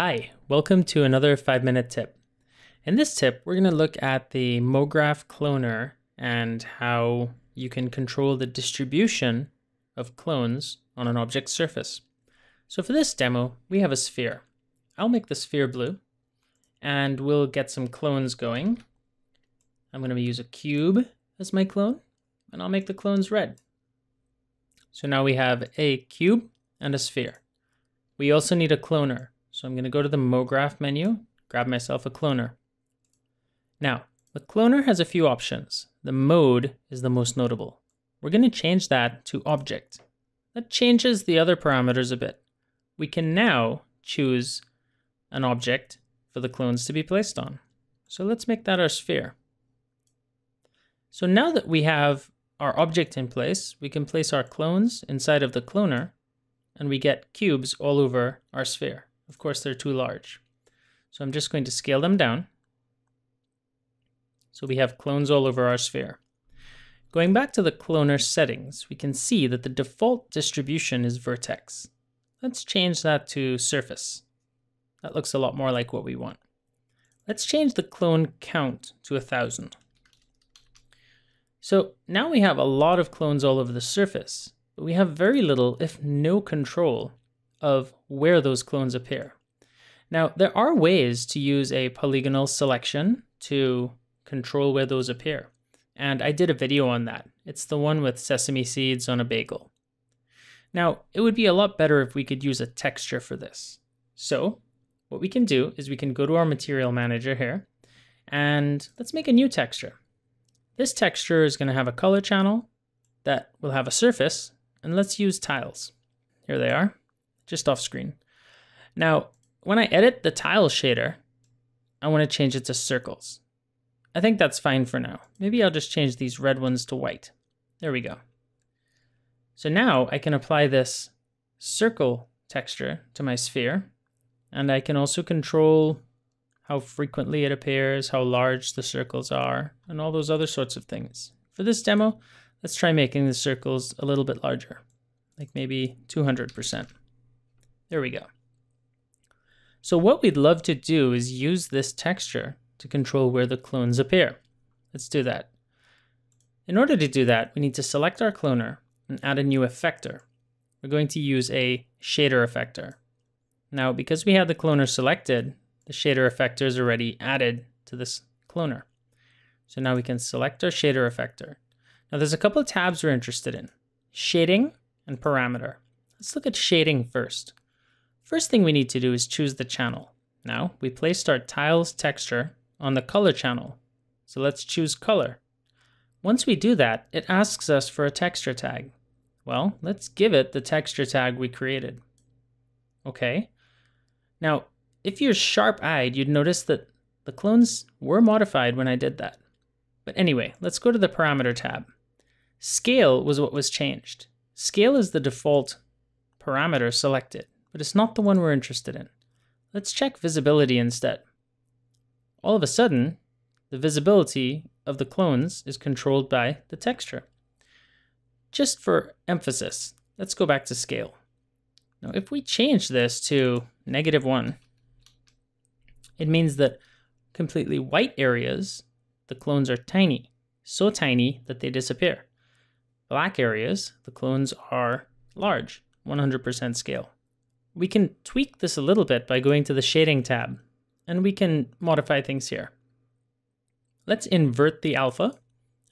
Hi, welcome to another 5 minute tip. In this tip, we're going to look at the MoGraph cloner and how you can control the distribution of clones on an object surface. So for this demo, we have a sphere. I'll make the sphere blue and we'll get some clones going. I'm going to use a cube as my clone and I'll make the clones red. So now we have a cube and a sphere. We also need a cloner. So I'm going to go to the MoGraph menu, grab myself a cloner. Now, the cloner has a few options. The mode is the most notable. We're going to change that to object. That changes the other parameters a bit. We can now choose an object for the clones to be placed on. So let's make that our sphere. So now that we have our object in place, we can place our clones inside of the cloner and we get cubes all over our sphere. Of course, they're too large. So I'm just going to scale them down. So we have clones all over our sphere. Going back to the cloner settings, we can see that the default distribution is vertex. Let's change that to surface. That looks a lot more like what we want. Let's change the clone count to a thousand. So now we have a lot of clones all over the surface, but we have very little, if no control of where those clones appear. Now, there are ways to use a polygonal selection to control where those appear. And I did a video on that. It's the one with sesame seeds on a bagel. Now, it would be a lot better if we could use a texture for this. So, what we can do is we can go to our material manager here, and let's make a new texture. This texture is going to have a color channel that will have a surface, and let's use tiles. Here they are just off screen. Now, when I edit the tile shader, I want to change it to circles. I think that's fine for now. Maybe I'll just change these red ones to white. There we go. So now I can apply this circle texture to my sphere, and I can also control how frequently it appears, how large the circles are, and all those other sorts of things. For this demo, let's try making the circles a little bit larger, like maybe 200%. There we go. So what we'd love to do is use this texture to control where the clones appear. Let's do that. In order to do that, we need to select our cloner and add a new effector. We're going to use a shader effector. Now, because we have the cloner selected, the shader effector is already added to this cloner. So now we can select our shader effector. Now there's a couple of tabs we're interested in, shading and parameter. Let's look at shading first. First thing we need to do is choose the channel. Now, we placed our tiles texture on the color channel. So let's choose color. Once we do that, it asks us for a texture tag. Well, let's give it the texture tag we created. Okay. Now, if you're sharp-eyed, you'd notice that the clones were modified when I did that. But anyway, let's go to the parameter tab. Scale was what was changed. Scale is the default parameter selected but it's not the one we're interested in. Let's check visibility instead. All of a sudden, the visibility of the clones is controlled by the texture. Just for emphasis, let's go back to scale. Now, if we change this to negative one, it means that completely white areas, the clones are tiny, so tiny that they disappear. Black areas, the clones are large, 100% scale. We can tweak this a little bit by going to the shading tab, and we can modify things here. Let's invert the alpha,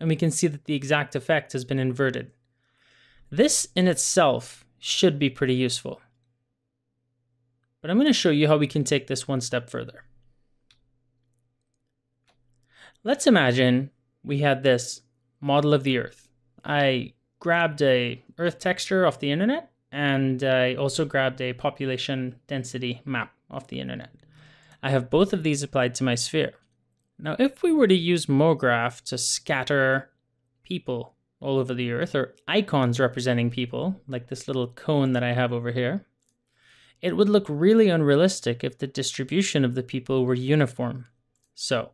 and we can see that the exact effect has been inverted. This in itself should be pretty useful. But I'm going to show you how we can take this one step further. Let's imagine we had this model of the Earth. I grabbed a Earth texture off the internet and I also grabbed a population density map off the internet. I have both of these applied to my sphere. Now, if we were to use MoGraph to scatter people all over the earth, or icons representing people, like this little cone that I have over here, it would look really unrealistic if the distribution of the people were uniform. So,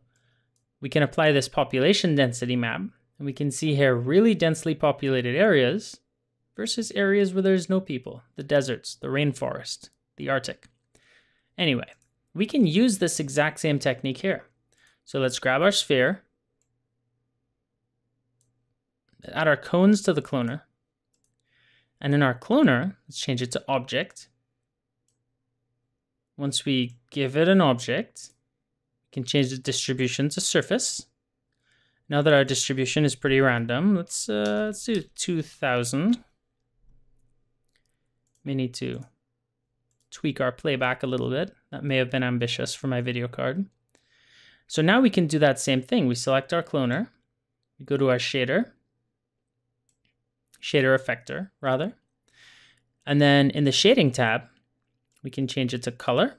we can apply this population density map, and we can see here really densely populated areas versus areas where there's no people, the deserts, the rainforest, the Arctic. Anyway, we can use this exact same technique here. So let's grab our sphere, add our cones to the cloner, and in our cloner, let's change it to object. Once we give it an object, we can change the distribution to surface. Now that our distribution is pretty random, let's uh, let's do 2000. May need to tweak our playback a little bit. That may have been ambitious for my video card. So now we can do that same thing. We select our cloner, we go to our shader, shader effector rather, and then in the shading tab, we can change it to color,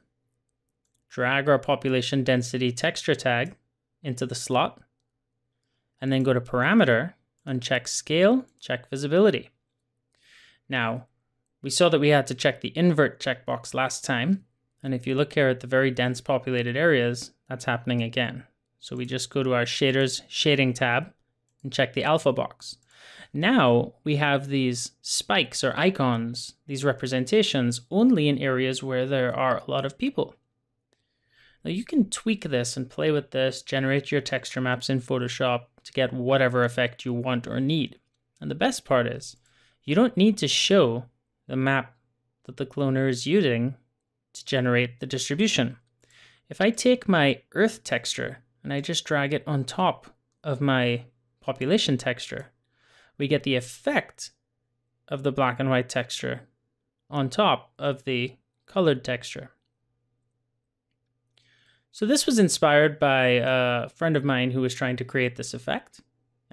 drag our population density texture tag into the slot, and then go to parameter, uncheck scale, check visibility. Now, we saw that we had to check the invert checkbox last time. And if you look here at the very dense populated areas, that's happening again. So we just go to our shaders shading tab and check the alpha box. Now we have these spikes or icons, these representations only in areas where there are a lot of people. Now you can tweak this and play with this, generate your texture maps in Photoshop to get whatever effect you want or need. And the best part is, you don't need to show the map that the cloner is using to generate the distribution. If I take my earth texture and I just drag it on top of my population texture, we get the effect of the black and white texture on top of the colored texture. So this was inspired by a friend of mine who was trying to create this effect,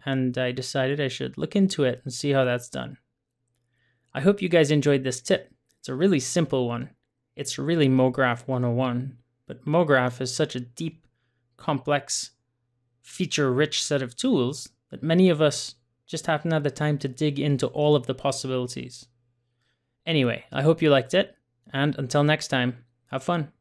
and I decided I should look into it and see how that's done. I hope you guys enjoyed this tip. It's a really simple one. It's really MoGraph 101, but MoGraph is such a deep, complex, feature-rich set of tools that many of us just haven't had the time to dig into all of the possibilities. Anyway, I hope you liked it, and until next time, have fun.